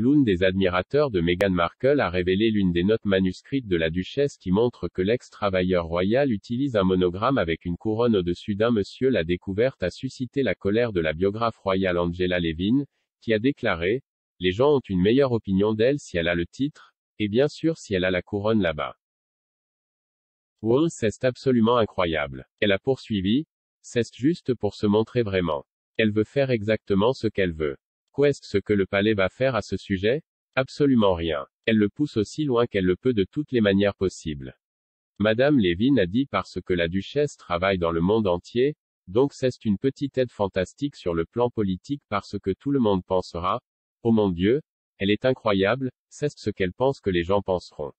L'une des admirateurs de Meghan Markle a révélé l'une des notes manuscrites de la duchesse qui montre que l'ex-travailleur royal utilise un monogramme avec une couronne au-dessus d'un monsieur. La découverte a suscité la colère de la biographe royale Angela Levin, qui a déclaré, les gens ont une meilleure opinion d'elle si elle a le titre, et bien sûr si elle a la couronne là-bas. Wow, c'est absolument incroyable. Elle a poursuivi, c'est juste pour se montrer vraiment. Elle veut faire exactement ce qu'elle veut. Qu'est-ce que le palais va faire à ce sujet? Absolument rien. Elle le pousse aussi loin qu'elle le peut de toutes les manières possibles. Madame Levin a dit parce que la duchesse travaille dans le monde entier, donc c'est une petite aide fantastique sur le plan politique parce que tout le monde pensera, oh mon Dieu, elle est incroyable, c'est ce qu'elle pense que les gens penseront.